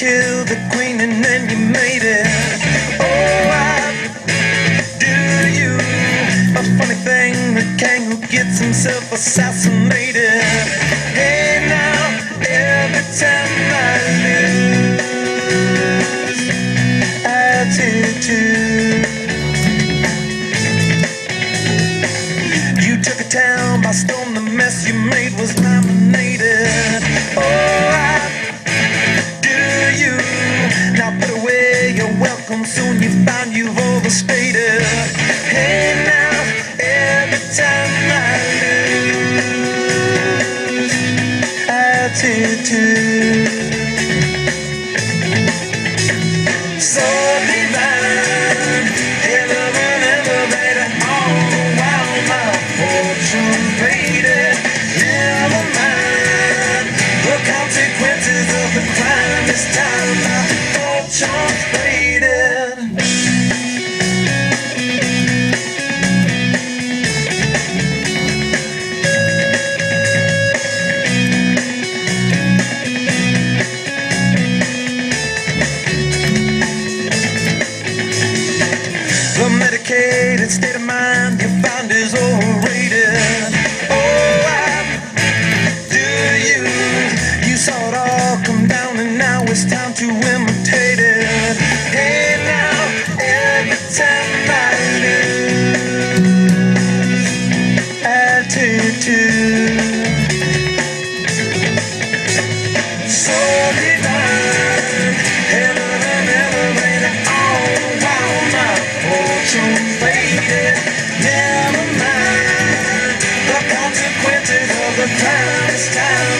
killed the queen and then you made it. Oh, I do you a funny thing, the king who gets himself assassinated. Hey, now every time I lose attitude. You took a town by storm, the mess you made was nominated. Oh, I consequences of the crime. Time. My fortune state of mind you find is overrated. Oh, I do you? You saw it all come down, and now it's time to imitate the. This time